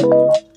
Thank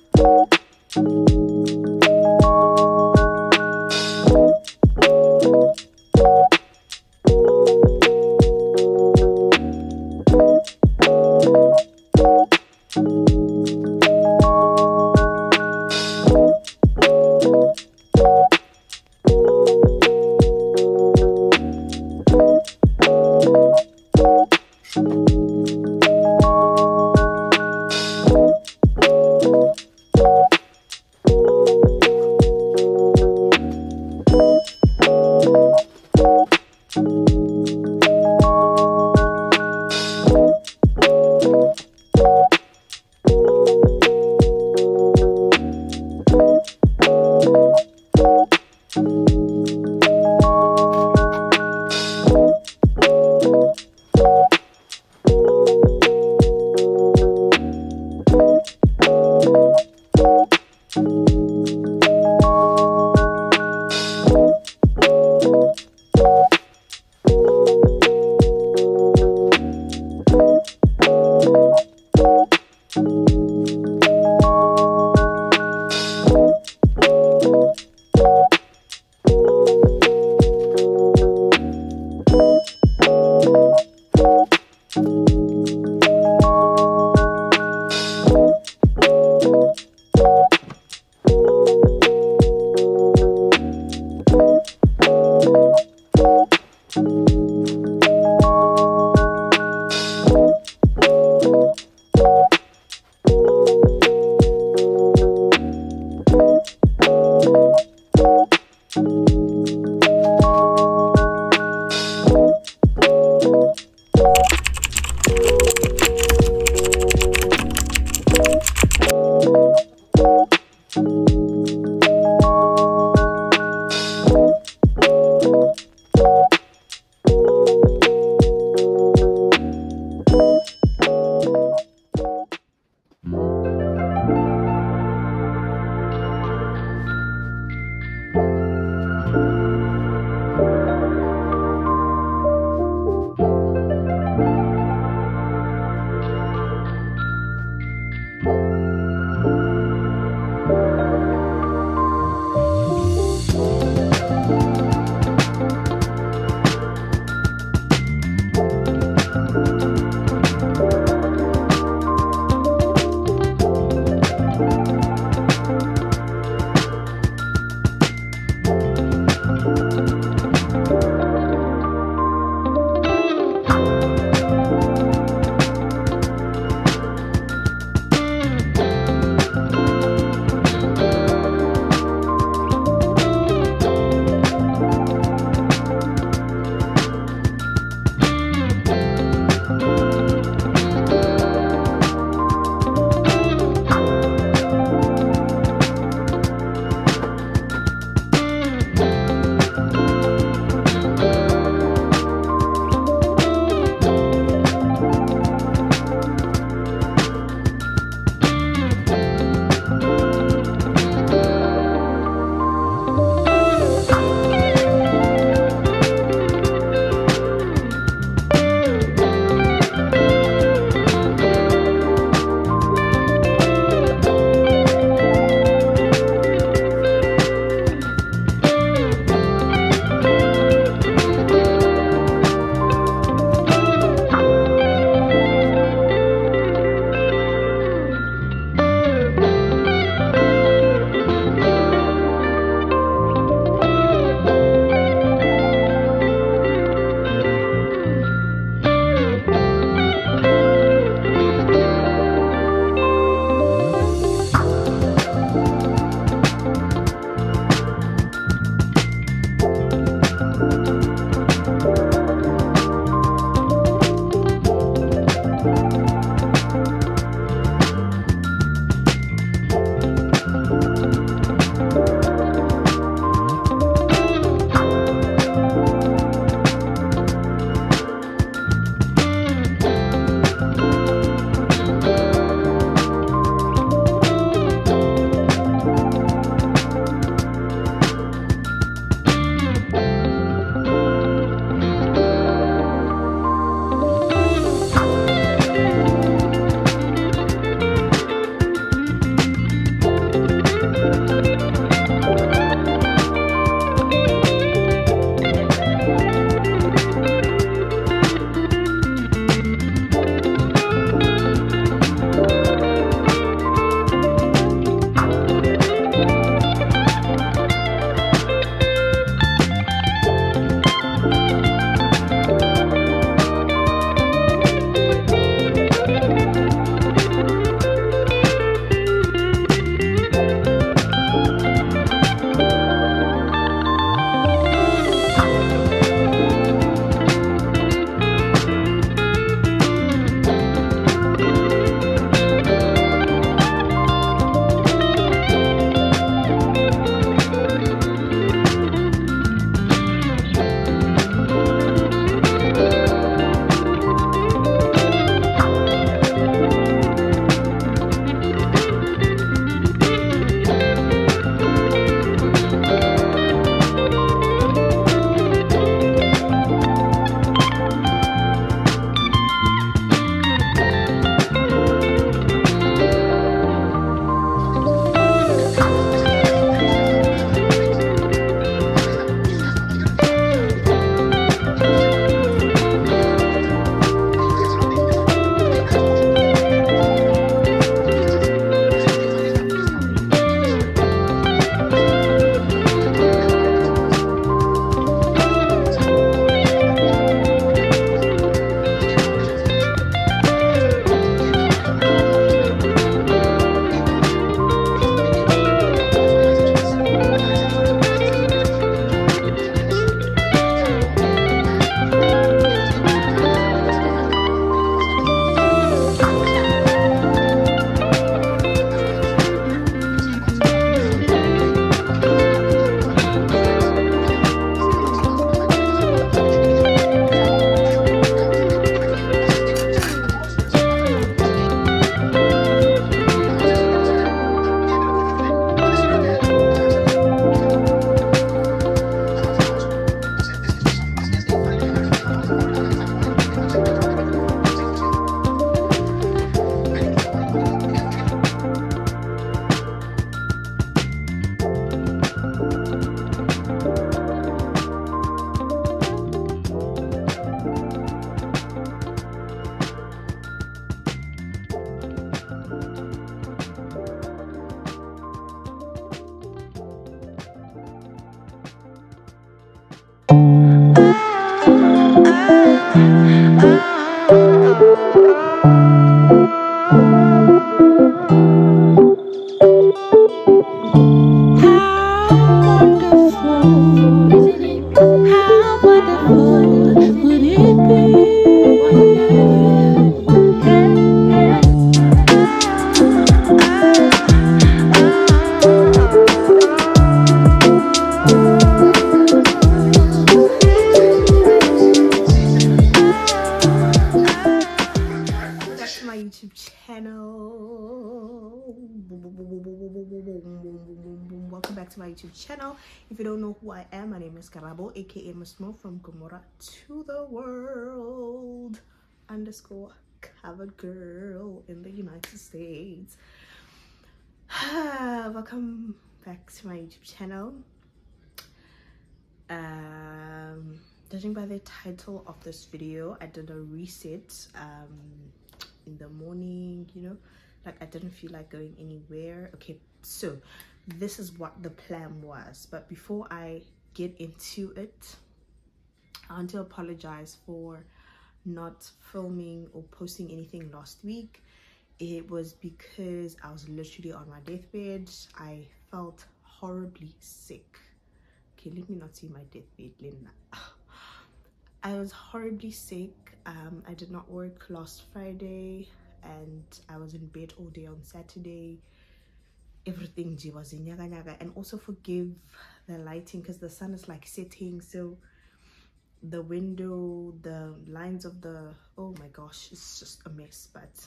to my YouTube channel. If you don't know who I am, my name is Karabo, aka Musmo from Gomorrah to the world underscore covered girl in the United States. Welcome back to my YouTube channel. Um, judging by the title of this video, I did a reset um, in the morning, you know, like I didn't feel like going anywhere. Okay, so this is what the plan was. But before I get into it, I want to apologize for not filming or posting anything last week. It was because I was literally on my deathbed. I felt horribly sick. Okay, let me not see my deathbed, Linda. I was horribly sick. Um, I did not work last Friday and I was in bed all day on Saturday. Everything was in yaga yaga. And also forgive the lighting because the sun is like setting. So the window, the lines of the, oh my gosh, it's just a mess. But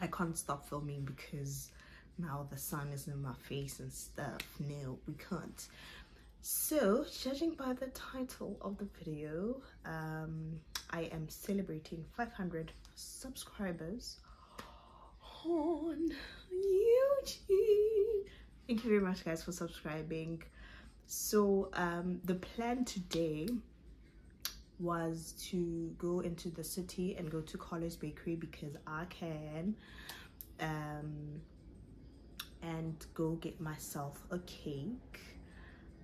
I can't stop filming because now the sun is in my face and stuff. No, we can't. So, judging by the title of the video, um, I am celebrating 500 subscribers on YouTube. Thank you very much, guys, for subscribing. So, um, the plan today was to go into the city and go to Carlo's Bakery because I can um, and go get myself a cake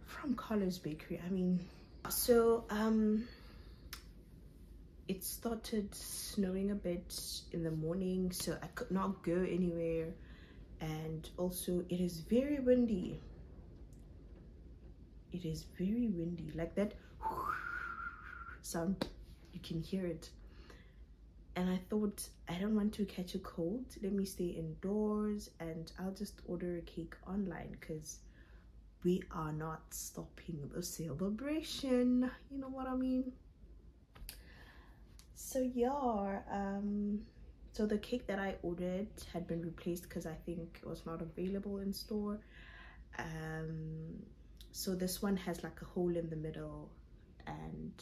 from Carlo's Bakery. I mean, so um, it started snowing a bit in the morning, so I could not go anywhere, and also it is very windy. It is very windy, like that sound. You can hear it, and I thought I don't want to catch a cold. Let me stay indoors, and I'll just order a cake online because we are not stopping the celebration you know what i mean so yeah um so the cake that i ordered had been replaced because i think it was not available in store. Um so this one has like a hole in the middle and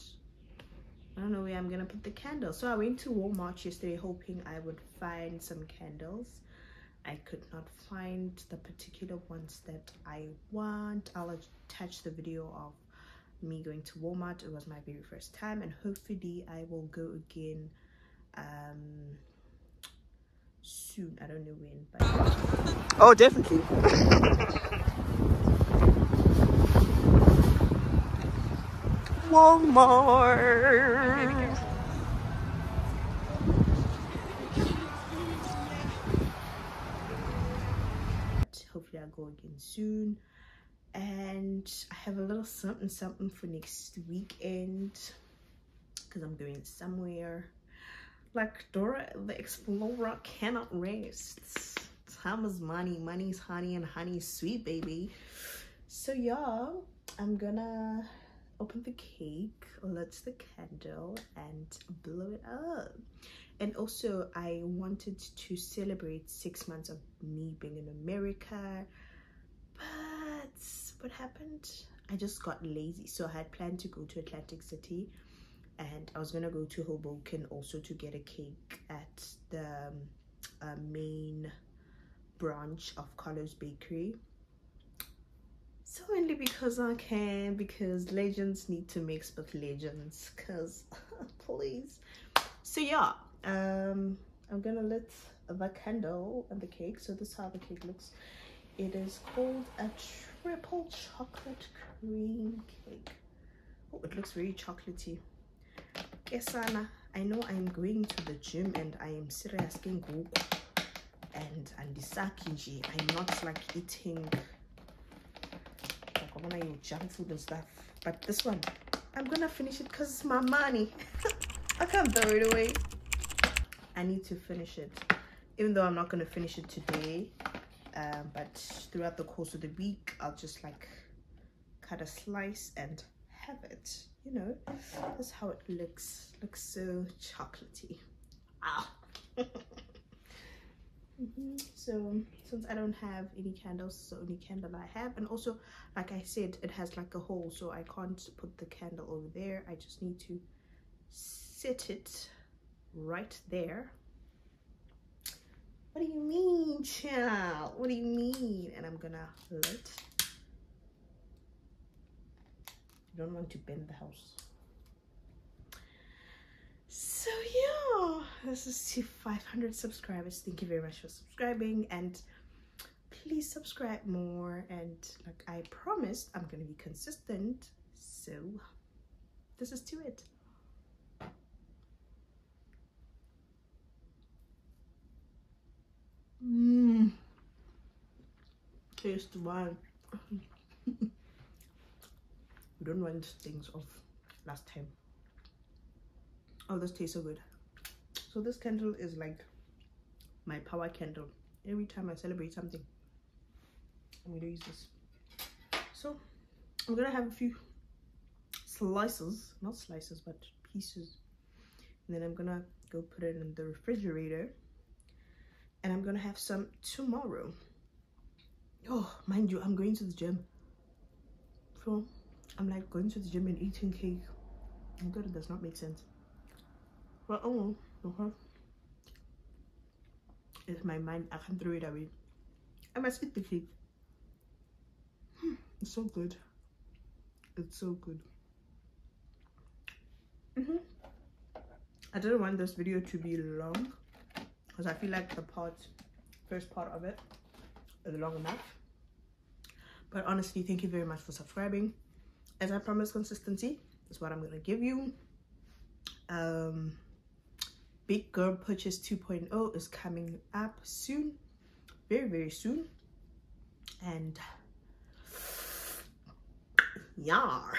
i don't know where i'm gonna put the candle. So i went to walmart yesterday hoping i would find some candles. I could not find the particular ones that I want. I'll attach the video of me going to Walmart. It was my very first time and hopefully I will go again um, soon. I don't know when, but... Oh, definitely. Walmart. hopefully I'll go again soon and I have a little something something for next weekend because I'm going somewhere. Like Dora the Explorer cannot rest. Time is money. Money's honey and honey's sweet baby. So y'all I'm gonna open the cake lit the candle and blow it up. And also i wanted to celebrate six months of me being in america but what happened. I just got lazy. So i had planned to go to atlantic city and i was gonna go to hoboken also to get a cake at the um, uh, main branch of carlos bakery. So only because i can because legends need to mix with legends because please. So yeah um i'm gonna lit the candle and the cake. So this is how the cake looks. It is called a triple chocolate cream cake. Oh it looks very chocolatey. Esana, I know I'm going to the gym and I am serious and andisakhi nje I'm not like eating like I want junk food and stuff. But this one I'm gonna finish it because it's my money. I can't throw it away. I need to finish it. Even though I'm not gonna finish it today um, but throughout the course of the week I'll just like cut a slice and have it you know? That's how it looks looks so chocolatey. Ah. Mm -hmm. so since I don't have any candles it's the only candle I have. And also like I said it has like a hole so I can't put the candle over there. I just need to set it right there what do you mean child? What do you mean? And I'm gonna lit you don't want to bend the house. So yeah. This is to 500 subscribers. Thank you very much for subscribing. And please subscribe more. And like i promised i'm gonna be consistent. So this is to it Mmm. Taste wine. we don't want things of last time. Oh, this tastes so good. So this candle is like my power candle. Every time I celebrate something, I'm gonna use this. So I'm gonna have a few slices, not slices, but pieces. And then I'm gonna go put it in the refrigerator and I'm gonna have some tomorrow. Oh, mind you, I'm going to the gym. So I'm like going to the gym and eating cake. I'm it does not make sense. But oh, uh-huh. It's my mind, I can't throw it away. I must eat the cake. Hmm, it's so good. It's so good. Mm -hmm. I didn't want this video to be long because I feel like the part, first part of it is long enough. But honestly, thank you very much for subscribing. As I promised, consistency is what I'm going to give you. Um, Big Girl Purchase 2.0 is coming up soon. Very, very soon. And, yar.